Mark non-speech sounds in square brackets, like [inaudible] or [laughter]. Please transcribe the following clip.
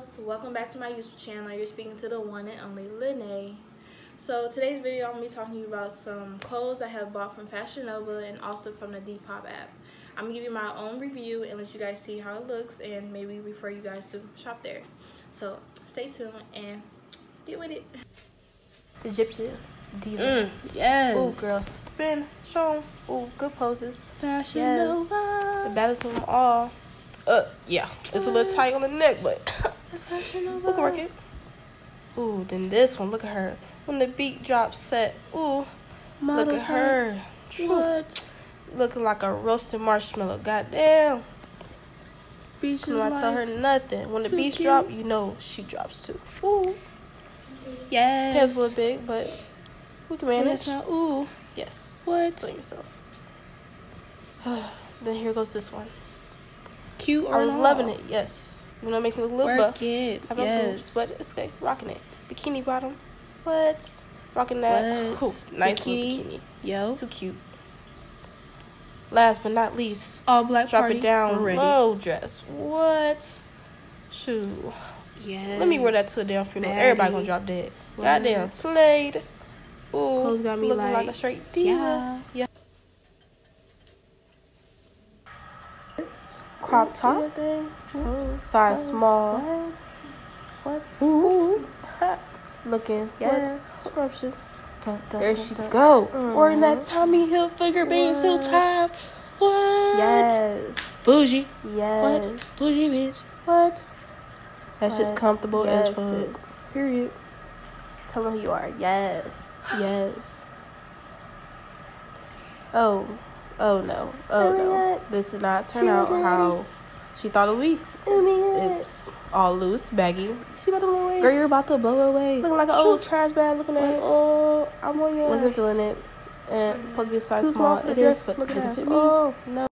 loves welcome back to my youtube channel you're speaking to the one and only Lynea so today's video i'm going to be talking to you about some clothes i have bought from fashion nova and also from the depop app i'm going to give you my own review and let you guys see how it looks and maybe refer you guys to shop there so stay tuned and get with it egyptian diva Mm, yes. Ooh, girl, spin, show 'em. Ooh, good poses. Fashion Yes. Nova. The baddest of them all. Uh, yeah, it's a little tight on the neck, but [laughs] Fashion Nova. we can work it. Ooh, then this one, look at her. When the beat drops set, ooh, look at her. What? Looking like a roasted marshmallow. Goddamn. Beaches No, I tell her nothing. When the beats cute. drop, you know she drops too. Ooh, Yes. pants a little big, but we can manage. not, ooh. Yes. What? Explain yourself. [sighs] then here goes this one. Cute or I was loving it. Yes. You know, make me look a little Work buff. it. Have no boobs, but it's okay. Rocking it. Bikini bottom. What? Rocking that. Ooh, nice little Bikini. bikini. Yo. Too cute. Last but not least, All black drop party. it down. We're ready. Low dress. What? Shoot. Yes. Let me wear that to a damn funeral. Baddie. Everybody gonna drop dead. What? Goddamn. Slayed. Ooh. Clothes got me looking like, like, a straight diva. yeah. Yeah. Crop top. Size small. What? Ooh. Looking. Yes. Scrumptious. There she go. Mhm. Wearing that Tommy Hilfiger being so What? top. What? Yes. Bougie. Yes. What? Bougie bitch. What? That's just comfortable Yes, as fuck. sis. Period. Tell them who you are. Yes. Yes. Oh. Oh no. Oh Oh no. God. This did not turn She out how she thought it would be. Oh It's all loose, baggy. She about to blow away. Girl, you're about to blow away. Looking like an old trash bag looking at What? Oh, I'm on your Wasn't ass. feeling it. And supposed to be a size Too small. small It is, but Look at did it fit me? Oh. No.